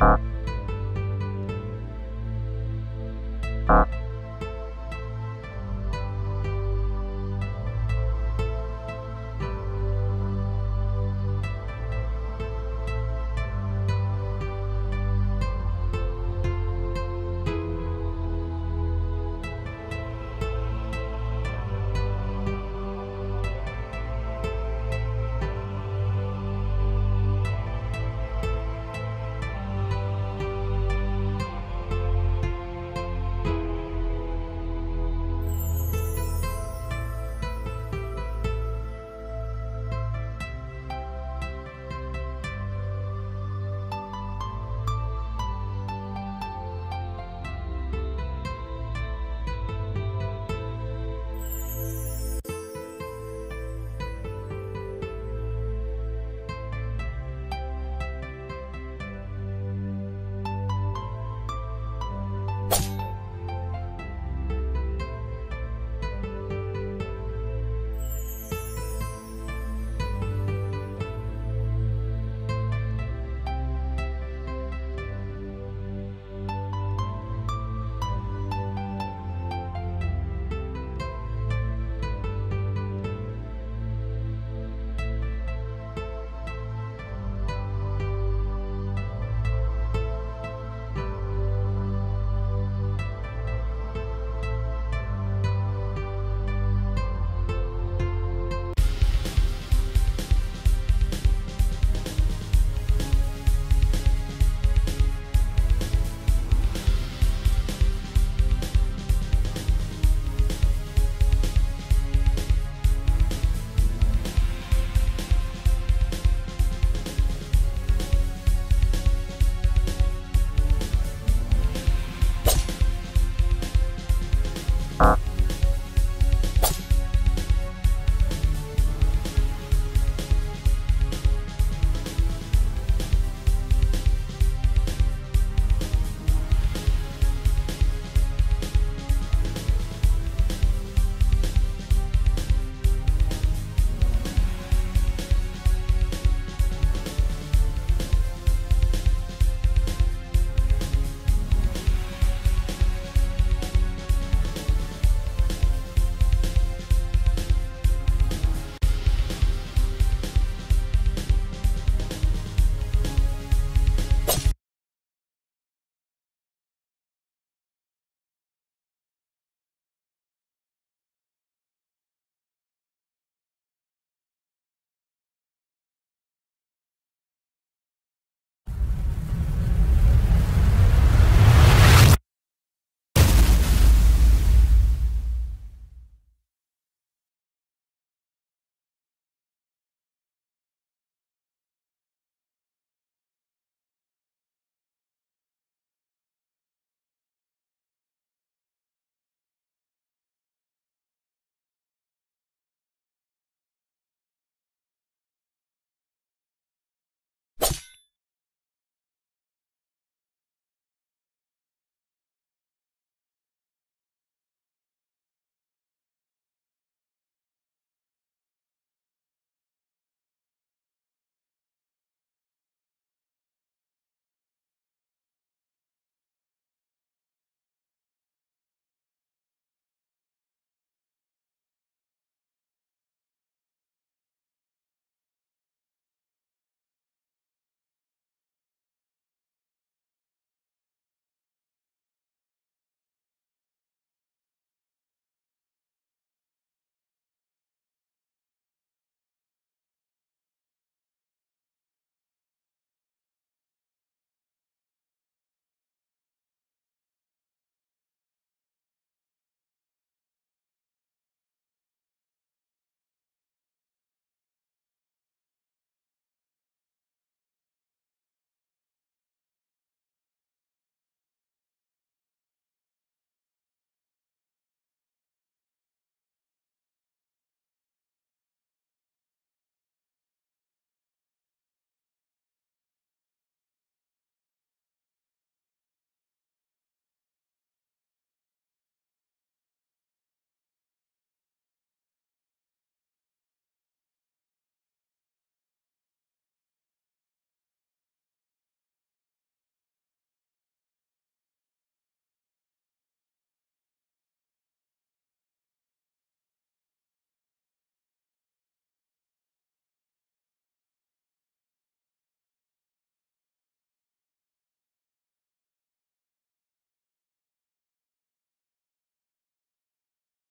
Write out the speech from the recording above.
Bye.